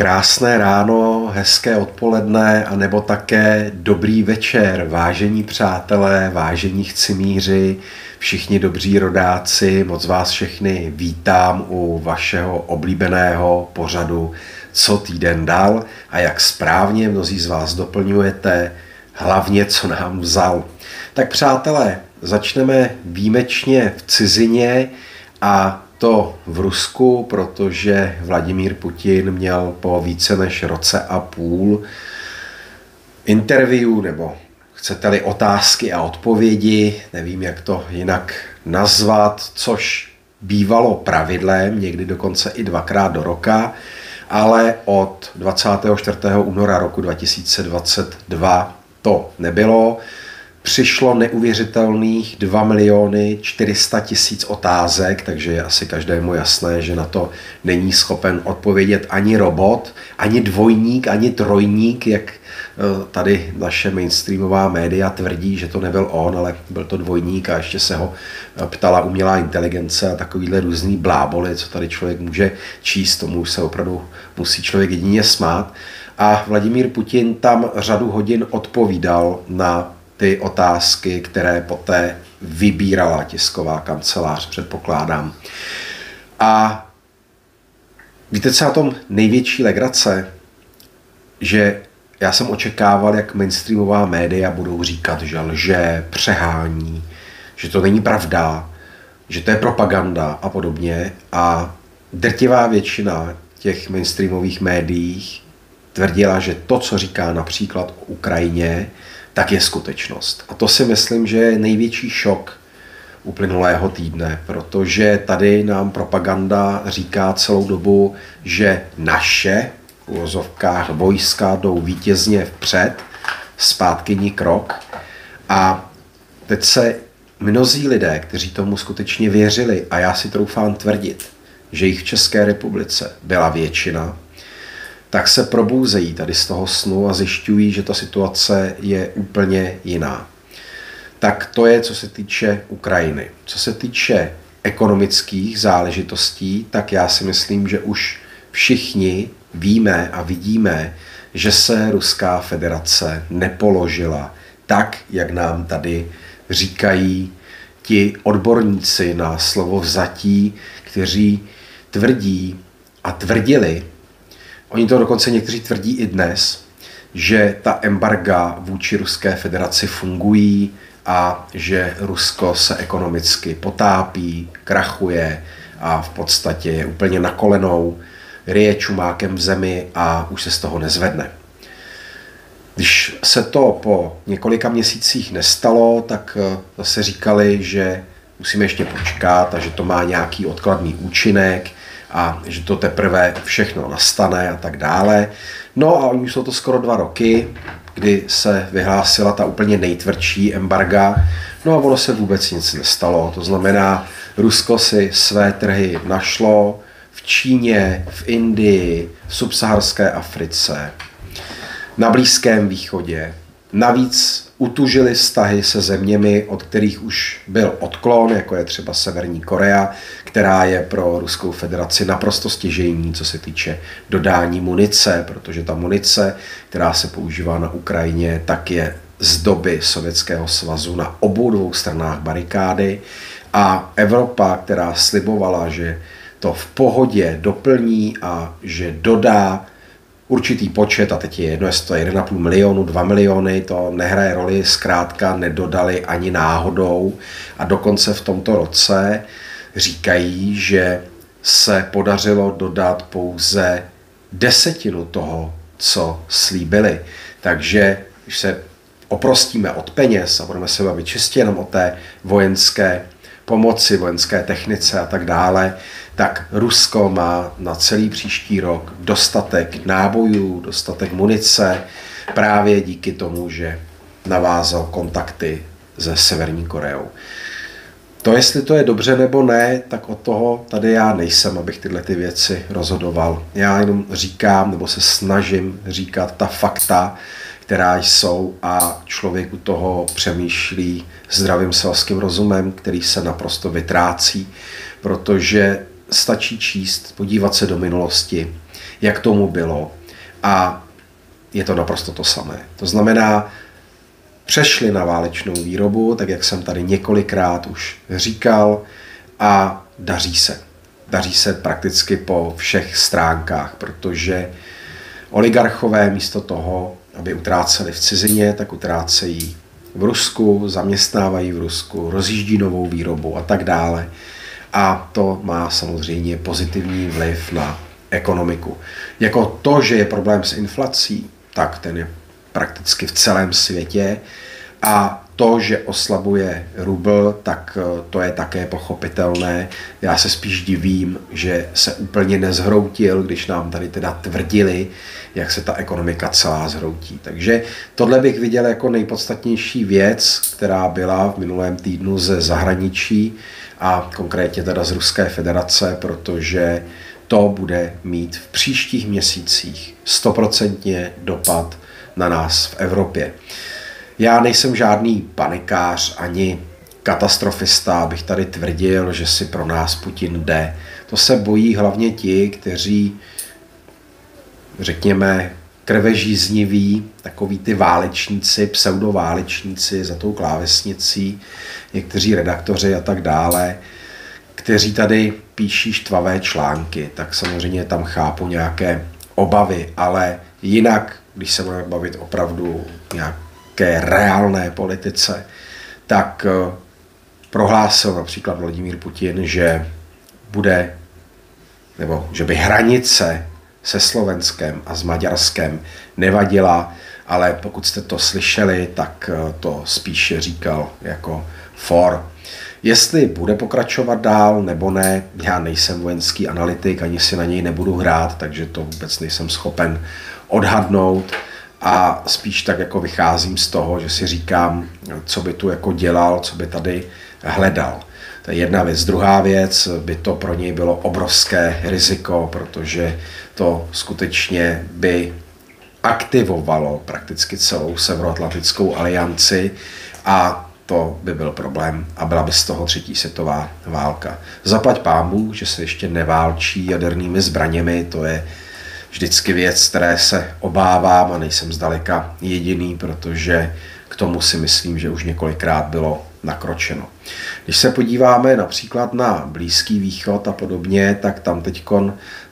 Krásné ráno, hezké odpoledne a nebo také dobrý večer, vážení přátelé, vážení chcimíři, všichni dobří rodáci, moc vás všechny vítám u vašeho oblíbeného pořadu Co týden dal a jak správně mnozí z vás doplňujete, hlavně co nám vzal. Tak přátelé, začneme výjimečně v cizině a to v Rusku, protože Vladimír Putin měl po více než roce a půl interview nebo chcete-li otázky a odpovědi, nevím, jak to jinak nazvat, což bývalo pravidlem, někdy dokonce i dvakrát do roka, ale od 24. února roku 2022 to nebylo přišlo neuvěřitelných 2 miliony 400 tisíc otázek, takže je asi každému jasné, že na to není schopen odpovědět ani robot, ani dvojník, ani trojník, jak eh, tady naše mainstreamová média tvrdí, že to nebyl on, ale byl to dvojník a ještě se ho eh, ptala umělá inteligence a takovýhle různý bláboli, co tady člověk může číst, tomu se opravdu musí člověk jedině smát. A Vladimír Putin tam řadu hodin odpovídal na ty otázky, které poté vybírala tisková kancelář, předpokládám. A víte, co na tom největší legrace? Že já jsem očekával, jak mainstreamová média budou říkat, že lže, přehání, že to není pravda, že to je propaganda a podobně. A drtivá většina těch mainstreamových médií tvrdila, že to, co říká například o Ukrajině, tak je skutečnost. A to si myslím, že je největší šok uplynulého týdne, protože tady nám propaganda říká celou dobu, že naše v uvozovkách vojska jdou vítězně vpřed, zpátky ní krok. A teď se mnozí lidé, kteří tomu skutečně věřili, a já si troufám tvrdit, že jich v České republice byla většina, tak se probouzejí tady z toho snu a zjišťují, že ta situace je úplně jiná. Tak to je, co se týče Ukrajiny. Co se týče ekonomických záležitostí, tak já si myslím, že už všichni víme a vidíme, že se Ruská federace nepoložila tak, jak nám tady říkají ti odborníci na slovo vzatí, kteří tvrdí a tvrdili, Oni to dokonce někteří tvrdí i dnes, že ta embarga vůči Ruské federaci fungují a že Rusko se ekonomicky potápí, krachuje a v podstatě je úplně na kolenou, ryje čumákem v zemi a už se z toho nezvedne. Když se to po několika měsících nestalo, tak eh, zase říkali, že musíme ještě počkat a že to má nějaký odkladný účinek, a že to teprve všechno nastane a tak dále. No a oni jsou to skoro dva roky, kdy se vyhlásila ta úplně nejtvrdší embarga, no a ono se vůbec nic nestalo. To znamená, Rusko si své trhy našlo v Číně, v Indii, v subsaharské Africe, na Blízkém východě. Navíc utužili vztahy se zeměmi, od kterých už byl odklon, jako je třeba Severní Korea, která je pro Ruskou federaci naprosto stěžejní, co se týče dodání munice, protože ta munice, která se používá na Ukrajině, tak je z doby Sovětského svazu na obou dvou stranách barikády. A Evropa, která slibovala, že to v pohodě doplní a že dodá určitý počet, a teď je jedno, jestli to je 1,5 milionu, 2 miliony, to nehraje roli, zkrátka nedodali ani náhodou a dokonce v tomto roce říkají, že se podařilo dodat pouze desetinu toho, co slíbili. Takže když se oprostíme od peněz a budeme se bavit čistě jenom o té vojenské pomoci, vojenské technice a tak dále, tak Rusko má na celý příští rok dostatek nábojů, dostatek munice, právě díky tomu, že navázal kontakty se Severní Koreou. To, jestli to je dobře nebo ne, tak od toho tady já nejsem, abych tyhle ty věci rozhodoval. Já jenom říkám, nebo se snažím říkat ta fakta, která jsou a člověk u toho přemýšlí zdravým selským rozumem, který se naprosto vytrácí, protože stačí číst, podívat se do minulosti, jak tomu bylo. A je to naprosto to samé. To znamená, přešli na válečnou výrobu, tak jak jsem tady několikrát už říkal, a daří se. Daří se prakticky po všech stránkách, protože oligarchové místo toho, aby utráceli v cizině, tak utrácejí v Rusku, zaměstnávají v Rusku, rozjíždí novou výrobu a tak dále. A to má samozřejmě pozitivní vliv na ekonomiku. Jako to, že je problém s inflací, tak ten je prakticky v celém světě. A to, že oslabuje rubl, tak eh, to je také pochopitelné. Já se spíš divím, že se úplně nezhroutil, když nám tady teda tvrdili, jak se ta ekonomika celá zhroutí. Takže tohle bych viděl jako nejpodstatnější věc, která byla v minulém týdnu ze zahraničí a konkrétně teda z Ruské federace, protože to bude mít v příštích měsících stoprocentně dopad na nás v Evropě. Já nejsem žádný panikář ani katastrofista, abych tady tvrdil, že si pro nás Putin jde. To se bojí hlavně ti, kteří, řekněme, krvežízniví, takový ty válečníci, pseudoválečníci za tou klávesnicí, někteří redaktoři a tak dále, kteří tady píší štvavé články, tak samozřejmě tam chápu nějaké obavy, ale jinak, když se budeme bavit opravdu nějaké reálné politice, tak eh, prohlásil například Vladimír Putin, že bude, nebo že by hranice se Slovenskem a s Maďarskem nevadila, ale pokud jste to slyšeli, tak eh, to spíše říkal jako for. Jestli bude pokračovat dál nebo ne, já nejsem vojenský analytik, ani si na něj nebudu hrát, takže to vůbec nejsem schopen odhadnout a spíš tak jako vycházím z toho, že si říkám, co by tu jako dělal, co by tady hledal. To je jedna věc. Druhá věc, by to pro něj bylo obrovské riziko, protože to skutečně by aktivovalo prakticky celou Severoatlantickou alianci a to by byl problém a byla by z toho třetí světová válka. Zaplať pámu, že se ještě neválčí jadernými zbraněmi, to je vždycky věc, které se obávám a nejsem zdaleka jediný, protože k tomu si myslím, že už několikrát bylo nakročeno. Když se podíváme například na Blízký východ a podobně, tak tam teď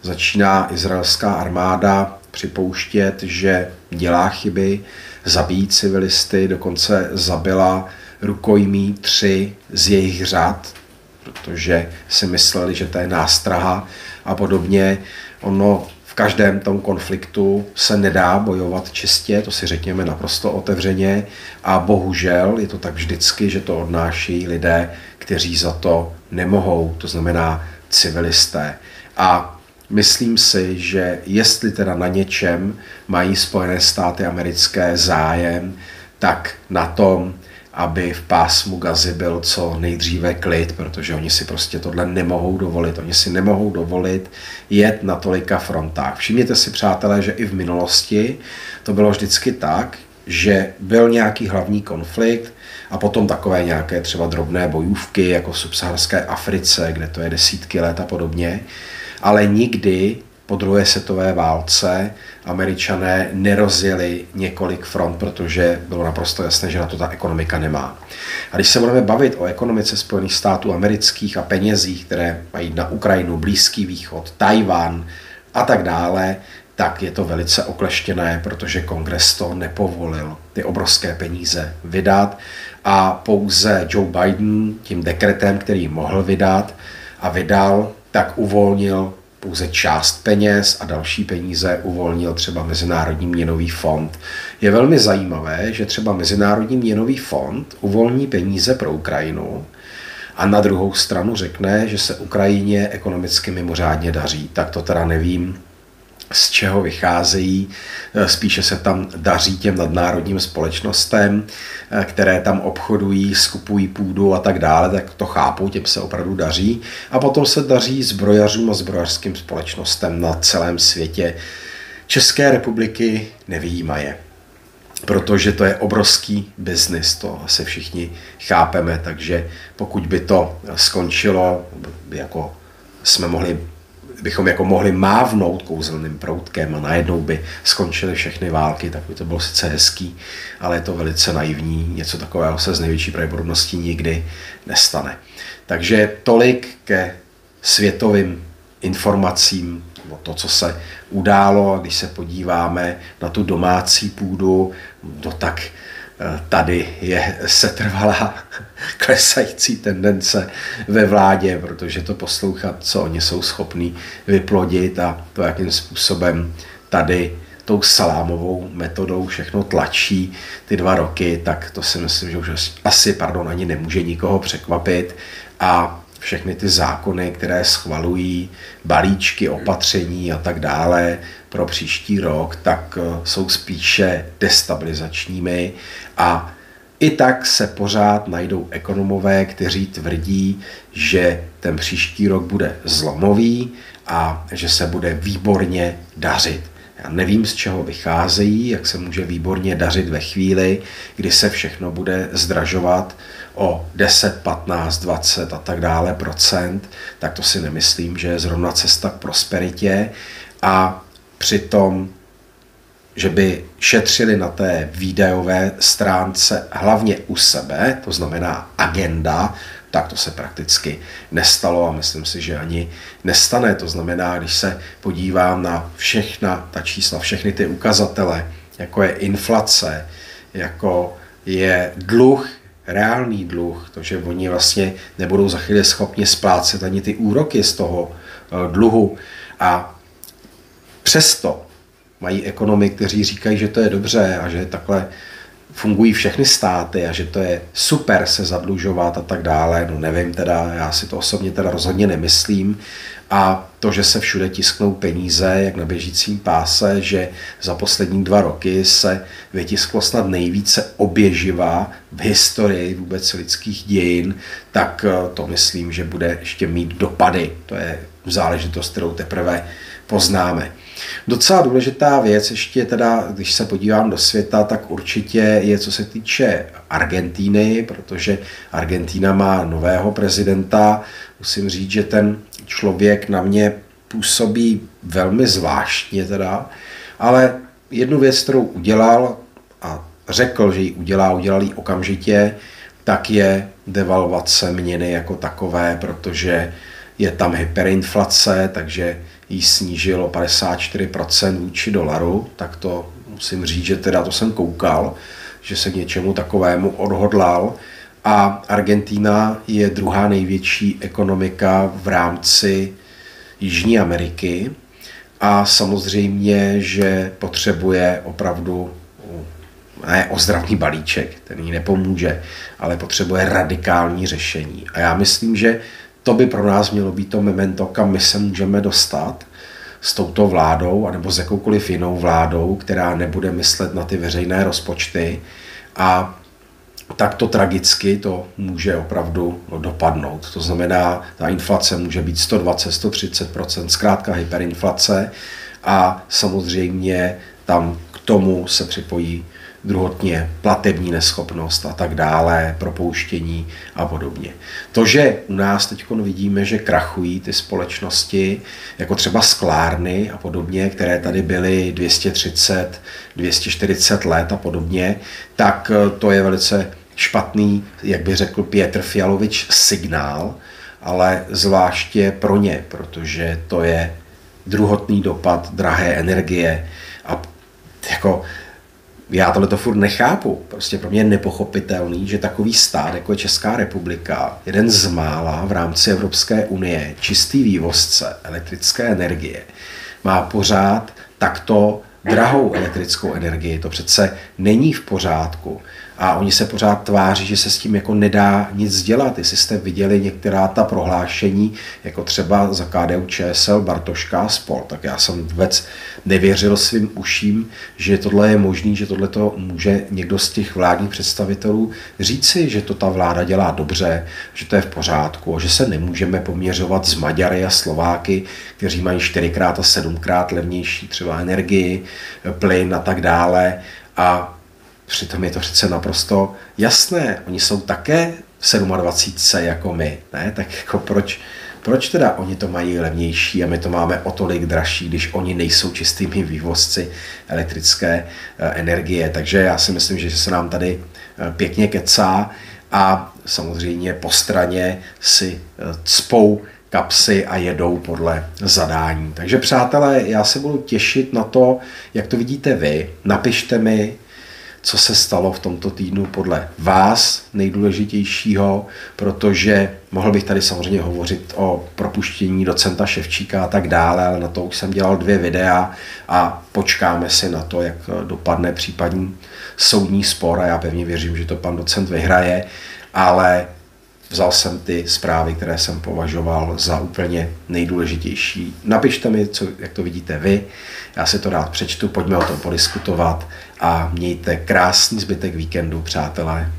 začíná izraelská armáda připouštět, že dělá chyby, zabíjí civilisty, dokonce zabila rukojmí tři z jejich řad, protože si mysleli, že to je nástraha a podobně. Ono každém tom konfliktu se nedá bojovat čistě, to si řekněme naprosto otevřeně a bohužel je to tak vždycky, že to odnáší lidé, kteří za to nemohou, to znamená civilisté. A myslím si, že jestli teda na něčem mají Spojené státy americké zájem, tak na tom, aby v pásmu Gazy byl co nejdříve klid, protože oni si prostě tohle nemohou dovolit. Oni si nemohou dovolit jet na tolika frontách. Všimněte si, přátelé, že i v minulosti to bylo vždycky tak, že byl nějaký hlavní konflikt a potom takové nějaké třeba drobné bojůvky, jako v subsaharské Africe, kde to je desítky let a podobně, ale nikdy po druhé světové válce američané nerozjeli několik front, protože bylo naprosto jasné, že na to ta ekonomika nemá. A když se budeme bavit o ekonomice Spojených států amerických a penězích, které mají na Ukrajinu, Blízký východ, Tajván a tak dále, tak je to velice okleštěné, protože kongres to nepovolil ty obrovské peníze vydat a pouze Joe Biden tím dekretem, který mohl vydat a vydal, tak uvolnil pouze část peněz a další peníze uvolnil třeba Mezinárodní měnový fond. Je velmi zajímavé, že třeba Mezinárodní měnový fond uvolní peníze pro Ukrajinu a na druhou stranu řekne, že se Ukrajině ekonomicky mimořádně daří. Tak to teda nevím, z čeho vycházejí. Eh, spíše se tam daří těm nadnárodním společnostem, eh, které tam obchodují, skupují půdu a tak dále, tak to chápu, těm se opravdu daří. A potom se daří zbrojařům a zbrojařským společnostem na celém světě. České republiky nevýjímaje protože to je obrovský biznis, to asi všichni chápeme, takže pokud by to skončilo, jako jsme mohli bychom jako mohli mávnout kouzelným proutkem a najednou by skončily všechny války, tak by to bylo sice hezký, ale je to velice naivní. Něco takového se z největší pravděpodobností nikdy nestane. Takže tolik ke světovým informacím o to, co se událo, když se podíváme na tu domácí půdu, no tak tady je setrvalá klesající tendence ve vládě, protože to poslouchat, co oni jsou schopní vyplodit a to, jakým způsobem tady tou salámovou metodou všechno tlačí ty dva roky, tak to si myslím, že už asi, pardon, ani nemůže nikoho překvapit. A všechny ty zákony, které schvalují, balíčky, opatření a tak dále pro příští rok, tak eh, jsou spíše destabilizačními a i tak se pořád najdou ekonomové, kteří tvrdí, že ten příští rok bude zlomový a že se bude výborně dařit. Já nevím, z čeho vycházejí, jak se může výborně dařit ve chvíli, kdy se všechno bude zdražovat o 10, 15, 20 a tak dále procent, tak to si nemyslím, že je zrovna cesta k prosperitě. A přitom že by šetřili na té výdajové stránce hlavně u sebe, to znamená agenda, tak to se prakticky nestalo a myslím si, že ani nestane. To znamená, když se podívám na všechna ta čísla, všechny ty ukazatele, jako je inflace, jako je dluh, reálný dluh, to, že oni vlastně nebudou za chvíli schopni splácet ani ty úroky z toho eh, dluhu. A přesto mají ekonomy, kteří říkají, že to je dobře a že takhle fungují všechny státy a že to je super se zadlužovat a tak dále. No nevím teda, já si to osobně teda rozhodně nemyslím. A to, že se všude tisknou peníze, jak na běžícím páse, že za poslední dva roky se vytisklo snad nejvíce oběživa v historii vůbec lidských dějin, tak eh, to myslím, že bude ještě mít dopady. To je záležitost, kterou teprve poznáme. Docela důležitá věc, ještě teda, když se podívám do světa, tak určitě je, co se týče Argentíny, protože Argentína má nového prezidenta. Musím říct, že ten člověk na mě působí velmi zvláštně teda, ale jednu věc, kterou udělal a řekl, že ji udělá, udělal ji okamžitě, tak je devalvace měny jako takové, protože je tam hyperinflace, takže ji snížilo 54% vůči dolaru, tak to musím říct, že teda to jsem koukal, že se k něčemu takovému odhodlal. A Argentína je druhá největší ekonomika v rámci Jižní Ameriky a samozřejmě, že potřebuje opravdu ne ozdravný balíček, ten jí nepomůže, ale potřebuje radikální řešení. A já myslím, že to by pro nás mělo být to memento, kam my se můžeme dostat s touto vládou, anebo s jakoukoliv jinou vládou, která nebude myslet na ty veřejné rozpočty a tak to tragicky to může opravdu dopadnout. To znamená, ta inflace může být 120, 130% zkrátka hyperinflace a samozřejmě tam k tomu se připojí druhotně platební neschopnost a tak dále, propouštění a podobně. To, že u nás teď vidíme, že krachují ty společnosti, jako třeba sklárny a podobně, které tady byly 230, 240 let a podobně, tak eh, to je velice špatný, jak by řekl Pětr Fialovič, signál, ale zvláště pro ně, protože to je druhotný dopad drahé energie a jako já tohle to furt nechápu. Prostě pro mě je nepochopitelný, že takový stát, jako je Česká republika, jeden z mála v rámci Evropské unie, čistý vývozce elektrické energie, má pořád takto drahou elektrickou energii. To přece není v pořádku a oni se pořád tváří, že se s tím jako nedá nic dělat. Jestli jste viděli některá ta prohlášení, jako třeba za KDU ČSL Bartoška a spol, tak já jsem vůbec nevěřil svým uším, že tohle je možný, že tohle to může někdo z těch vládních představitelů říci, že to ta vláda dělá dobře, že to je v pořádku, že se nemůžeme poměřovat s Maďary a Slováky, kteří mají čtyřikrát a sedmkrát levnější třeba energii, plyn a tak dále. A Přitom je to přece naprosto jasné. Oni jsou také v 27 jako my. Ne? Tak jako proč, proč teda oni to mají levnější a my to máme o tolik dražší, když oni nejsou čistými vývozci elektrické eh, energie. Takže já si myslím, že se nám tady eh, pěkně kecá a samozřejmě po straně si cpou kapsy a jedou podle zadání. Takže přátelé, já se budu těšit na to, jak to vidíte vy. Napište mi, co se stalo v tomto týdnu podle vás nejdůležitějšího, protože mohl bych tady samozřejmě hovořit o propuštění docenta Ševčíka a tak dále, ale na to už jsem dělal dvě videa a počkáme si na to, jak dopadne případný soudní spor a já pevně věřím, že to pan docent vyhraje, ale vzal jsem ty zprávy, které jsem považoval za úplně nejdůležitější. Napište mi, co, jak to vidíte vy, já si to rád přečtu, pojďme o tom podiskutovat a mějte krásný zbytek víkendu, přátelé.